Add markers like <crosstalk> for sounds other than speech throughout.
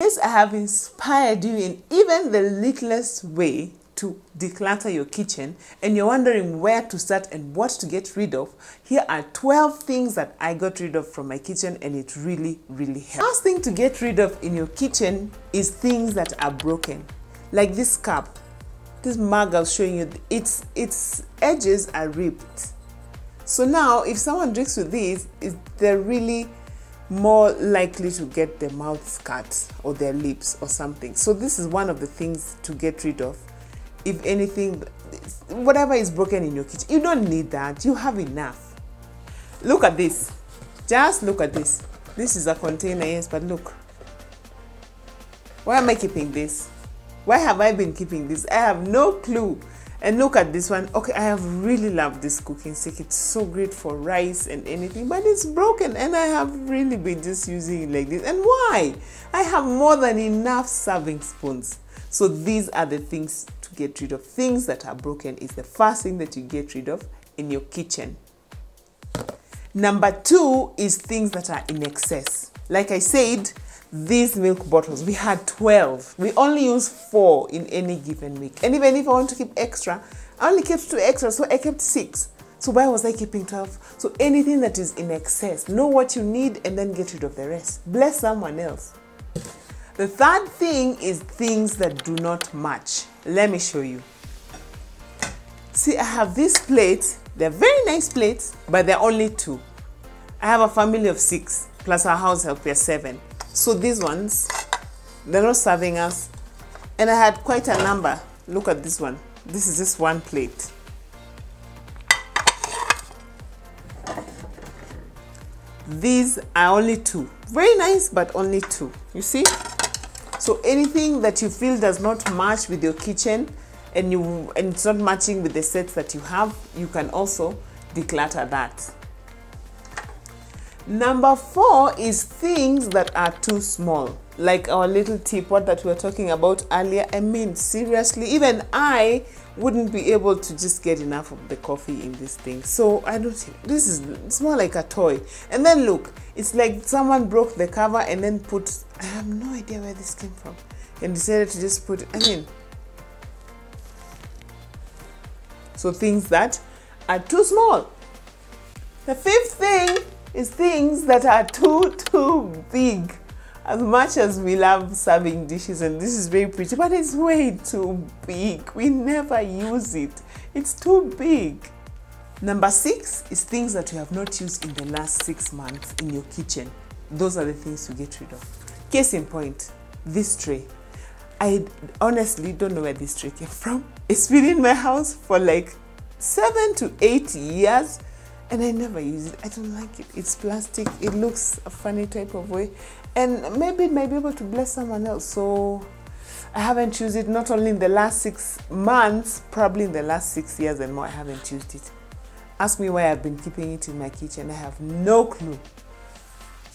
This I have inspired you in even the littlest way to declutter your kitchen and you're wondering where to start and what to get rid of, here are 12 things that I got rid of from my kitchen and it really, really helps. First thing to get rid of in your kitchen is things that are broken. Like this cup. This mug I was showing you, its, its edges are ripped. So now if someone drinks with these, they're really more likely to get their mouths cut or their lips or something. So this is one of the things to get rid of if anything, whatever is broken in your kitchen, you don't need that. You have enough. Look at this. Just look at this. This is a container, yes, but look. Why am I keeping this? Why have I been keeping this? I have no clue. And look at this one. Okay, I have really loved this cooking stick. It's so great for rice and anything, but it's broken and I have really been just using it like this. And why? I have more than enough serving spoons. So these are the things to get rid of. Things that are broken is the first thing that you get rid of in your kitchen. Number two is things that are in excess. Like I said, these milk bottles, we had 12. We only use four in any given week. And even if I want to keep extra, I only kept two extra, so I kept six. So why was I keeping 12? So anything that is in excess, know what you need and then get rid of the rest. Bless someone else. The third thing is things that do not match. Let me show you. See, I have these plates. They're very nice plates, but they're only two. I have a family of six, plus our house help, we are seven. So these ones, they're not serving us. And I had quite a number. Look at this one. This is just one plate. These are only two. Very nice, but only two. You see? So anything that you feel does not match with your kitchen and you and it's not matching with the sets that you have, you can also declutter that. Number four is things that are too small, like our little teapot that we were talking about earlier. I mean, seriously, even I wouldn't be able to just get enough of the coffee in this thing. So I don't think this is it's more like a toy. And then look, it's like someone broke the cover and then put I have no idea where this came from and decided to just put I mean so things that are too small. The fifth thing is things that are too too big. As much as we love serving dishes and this is very pretty but it's way too big. We never use it. It's too big. Number six is things that you have not used in the last six months in your kitchen. Those are the things to get rid of. Case in point this tray. I honestly don't know where this tray came from. It's been in my house for like seven to eight years and I never use it. I don't like it. It's plastic. It looks a funny type of way. And maybe it might be able to bless someone else. So I haven't used it not only in the last six months, probably in the last six years and more, I haven't used it. Ask me why I've been keeping it in my kitchen. I have no clue.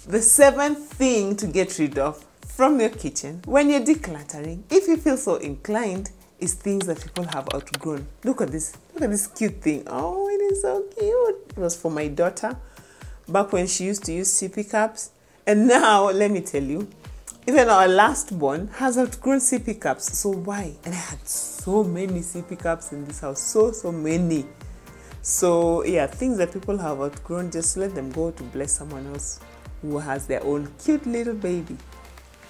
The seventh thing to get rid of from your kitchen when you're decluttering, if you feel so inclined, is things that people have outgrown. Look at this. Look at this cute thing. Oh, is so cute. It was for my daughter back when she used to use sippy cups. And now, let me tell you, even our last born has outgrown sippy cups. So why? And I had so many sippy cups in this house. So, so many. So yeah, things that people have outgrown, just let them go to bless someone else who has their own cute little baby.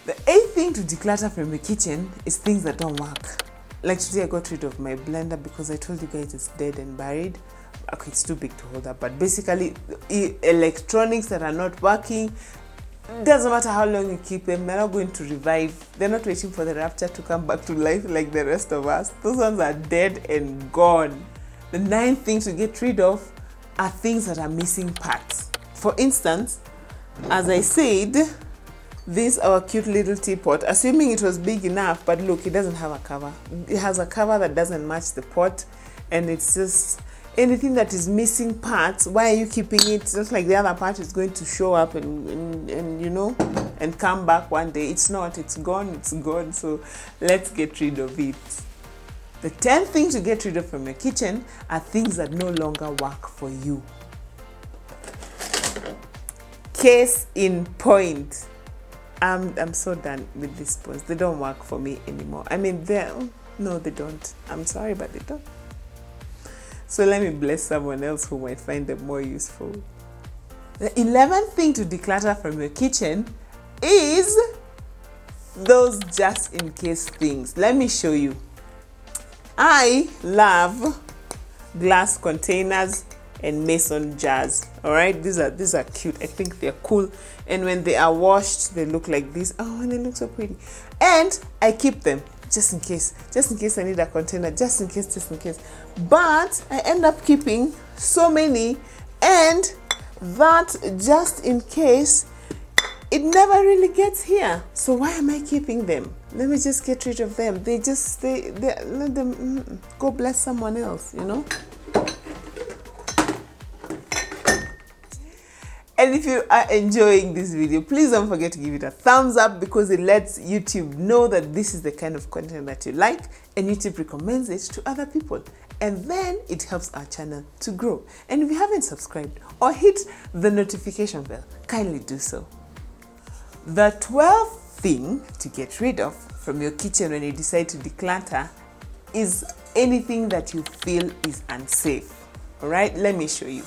The eighth thing to declutter from your kitchen is things that don't work. Like today I got rid of my blender because I told you guys it's dead and buried. Okay, it's too big to hold up, but basically electronics that are not working, doesn't matter how long you keep them, they're not going to revive. They're not waiting for the rapture to come back to life like the rest of us. Those ones are dead and gone. The nine things to get rid of are things that are missing parts. For instance, as I said, this our cute little teapot assuming it was big enough but look it doesn't have a cover it has a cover that doesn't match the pot and it's just anything that is missing parts why are you keeping it just like the other part is going to show up and, and, and you know and come back one day it's not it's gone it's gone so let's get rid of it the 10 things to get rid of from your kitchen are things that no longer work for you case in point I'm, I'm so done with these spoons. They don't work for me anymore. I mean, they're, no, they don't. I'm sorry, but they don't. So let me bless someone else who might find them more useful. The 11th thing to declutter from your kitchen is those just in case things. Let me show you. I love glass containers and mason jars. All right? These are these are cute. I think they're cool. And when they are washed they look like this. Oh and they look so pretty. And i keep them just in case just in case i need a container just in case just in case. But i end up keeping so many and that just in case it never really gets here. So why am i keeping them? Let me just get rid of them. They just they, they let them mm, go bless someone else you know And if you are enjoying this video, please don't forget to give it a thumbs up because it lets YouTube know that this is the kind of content that you like and YouTube recommends it to other people. And then it helps our channel to grow. And if you haven't subscribed or hit the notification bell, kindly do so. The 12th thing to get rid of from your kitchen when you decide to declutter is anything that you feel is unsafe. All right, let me show you.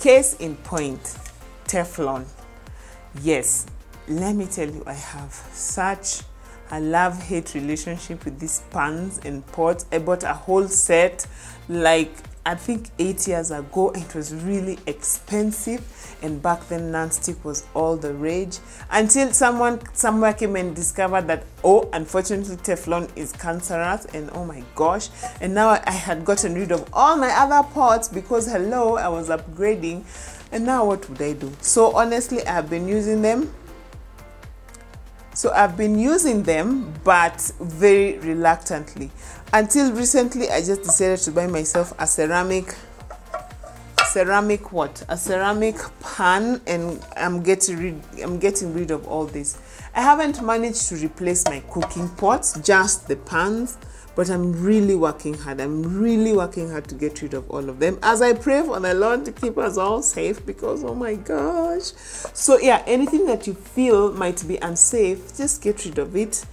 Case in point, Teflon. Yes, let me tell you, I have such a love hate relationship with these pans and pots. I bought a whole set like I think eight years ago. It was really expensive, and back then non-stick was all the rage. Until someone somewhere came and discovered that oh, unfortunately Teflon is cancerous, and oh my gosh! And now I had gotten rid of all my other pots because hello, I was upgrading, and now what would I do? So honestly, I have been using them so I've been using them, but very reluctantly. Until recently, I just decided to buy myself a ceramic ceramic what? A ceramic pan and i'm getting rid i'm getting rid of all this. I haven't managed to replace my cooking pots just the pans but I'm really working hard. I'm really working hard to get rid of all of them as I pray for the Lord to keep us all safe because oh my gosh. So, yeah, anything that you feel might be unsafe, just get rid of it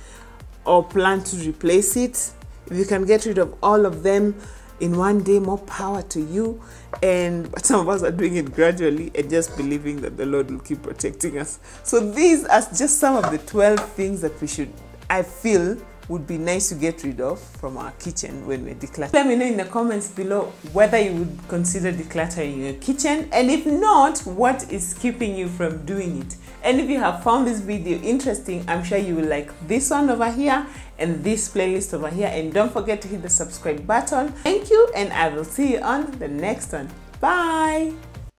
or plan to replace it. If you can get rid of all of them in one day, more power to you. And <laughs> some of us are doing it gradually and just believing that the Lord will keep protecting us. So, these are just some of the 12 things that we should, I feel, would be nice to get rid of from our kitchen when we're decluttering. Let me know in the comments below whether you would consider decluttering your kitchen and if not, what is keeping you from doing it. And if you have found this video interesting, I'm sure you will like this one over here and this playlist over here. And don't forget to hit the subscribe button. Thank you and I will see you on the next one. Bye!